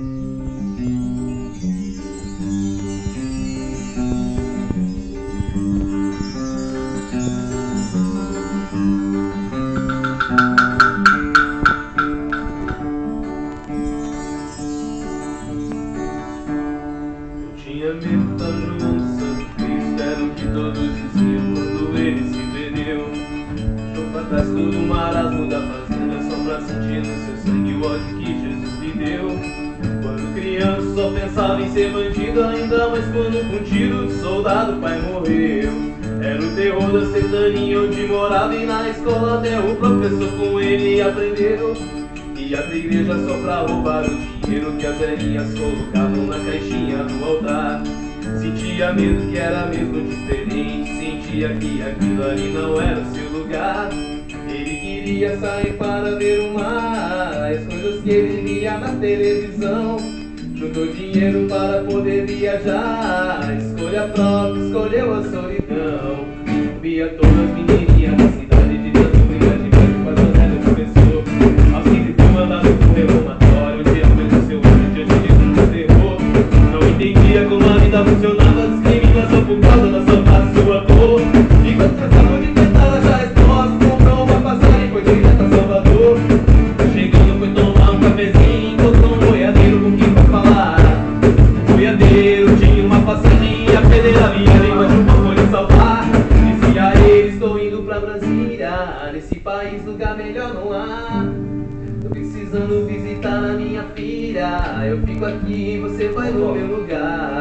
Mm-hmm. Em ser bandido ainda mais quando com um tiro de soldado o pai morreu. Era o terror da sertaninha onde morava e na escola até o professor com ele aprendeu. E a igreja só pra roubar o dinheiro que as velhinhas colocavam na caixinha do altar. Sentia medo que era mesmo diferente Sentia que aquilo ali não era o seu lugar. Ele queria sair para ver o mar As coisas que ele via na televisão. Juntou dinheiro para poder viajar. Escolha própria, escolheu a solidão. Via todas as menininhas da cidade de Deus. Obrigado de ver quase a velha começou Aos 15 foi mandado pro reformatório Onde do seu homem diante de um terror. Não entendia como a vida funcionava. Discriminação por causa da sua face, sua lugar melhor não há. Tô precisando visitar a minha filha. Eu fico aqui, você vai no meu lugar.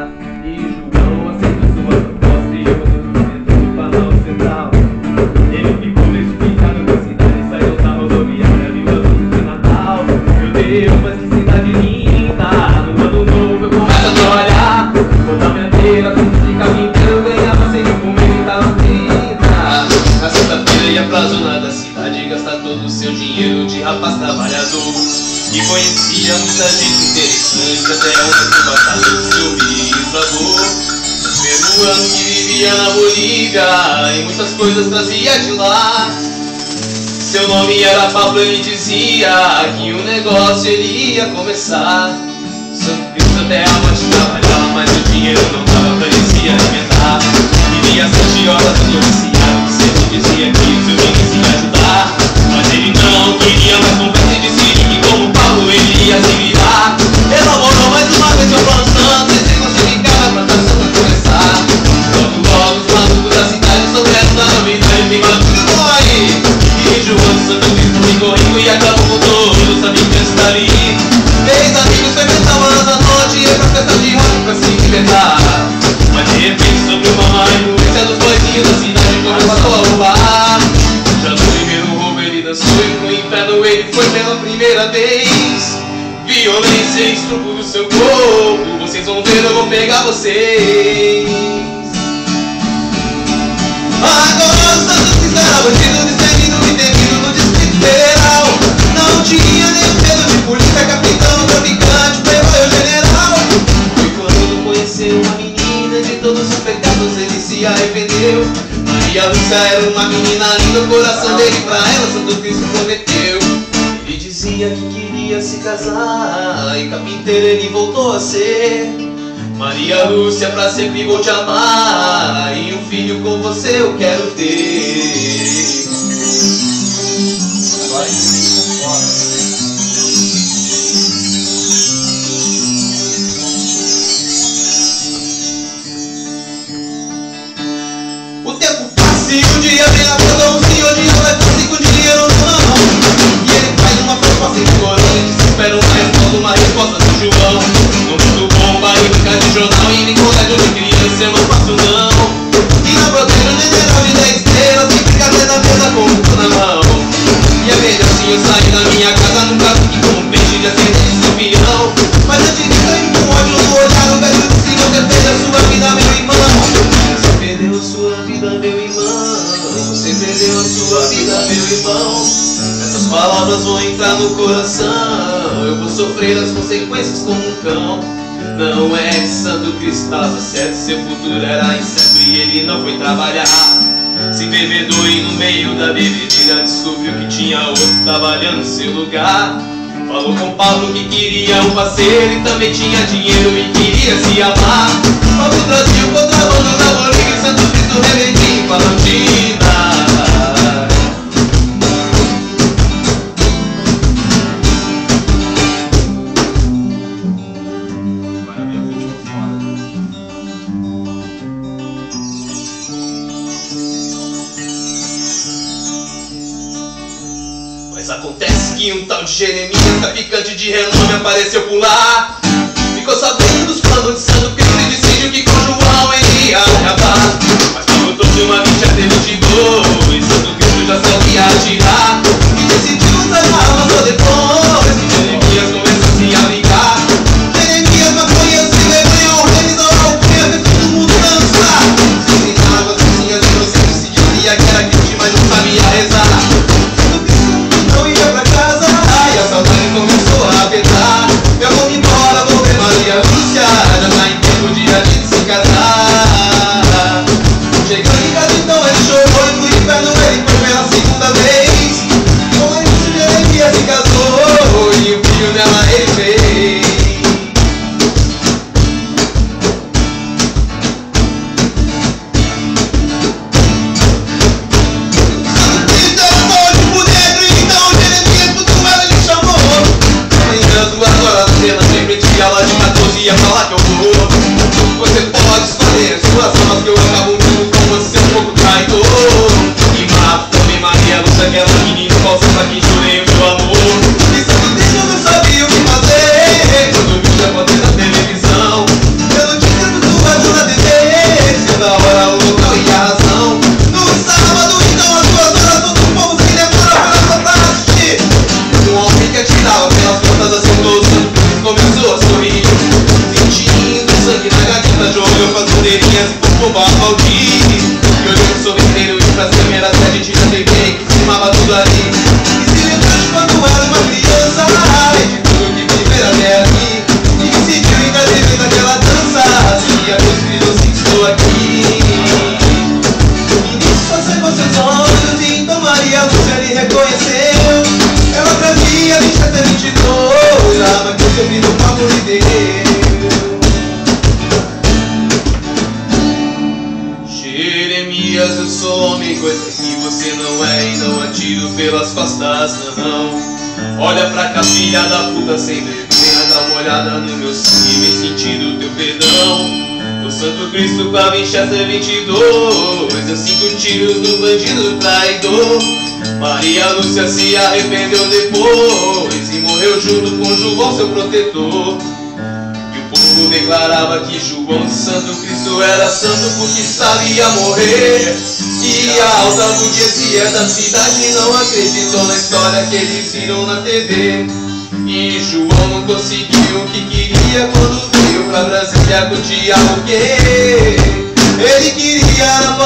do seu dinheiro de rapaz trabalhador. E conhecia muita gente interessante, até onde tu batalhou seu ministro amor. Mesmo ano que vivia na Bolívia, e muitas coisas trazia de lá. Seu nome era Pablo e dizia que o um negócio ele ia começar. Santo Cristo até a morte trabalhava, mas o dinheiro não dava pra ele se alimentar. Vivia às sete horas e que sempre dizia que o seu bem se ia ajudar. Mas ele não queria mais conversa de que Como Paulo ele ia. distribui o seu corpo. Vocês vão ver, eu vou pegar vocês. Agora os dados que estavam bandido, destemido, indemido no Distrito Federal. Não tinha nem medo de polícia, capitão, traficante, playboy ou general. Foi quando conheceu uma menina de todos os pecados, ele se arrependeu. Maria Lúcia era uma menina linda, o coração dele pra ela, Santo Cristo prometeu dizia que queria se casar E carpinteiro ele voltou a ser Maria Lúcia, pra sempre vou te amar E um filho com você eu quero ter Agora. O tempo passa e um dia vem a João No mundo bom, ficar de jornal E nem colégio de criança eu não faço não E na broteira, general de 10 estrelas Tem brincadeira na mesa com o na mão E é verdade, assim, eu saí da minha casa Nunca que com um peixe de acender esse escorpião Mas antes disso eu com ódio no olhar O velho disse que você a sua vida, meu irmão Você perdeu sua vida, meu irmão. Você perdeu a sua vida, meu irmão. Essas palavras vão entrar no coração não, eu vou sofrer as consequências como um cão. Não é que Santo Cristo estava certo, seu futuro era incerto e ele não foi trabalhar. Se bebedor e no meio da bebedeira descobriu que tinha outro trabalhando no seu lugar. Falou com Paulo que queria um parceiro e também tinha dinheiro e queria se amar. Paulo Brasil, contrabando da Bolívia, Santo Cristo, Rebentinho, Palantina. um tal de Jeremias, traficante de renome, apareceu por lá. Ficou sabendo dos planos de Santo pergunta sem vergonha Dá uma olhada no meu sim Vem sentindo teu perdão. O Santo Cristo com a Winchester é 22 Eu cinco tiros no bandido traidor. Maria Lúcia se arrependeu depois E morreu junto com João, seu protetor. E o povo declarava que João de Santo Cristo era santo Porque sabia morrer. E a alta burguesia é da cidade não acreditou na história que eles viram na TV. E João não conseguiu o que queria quando veio pra Brasília curtir algo que ele queria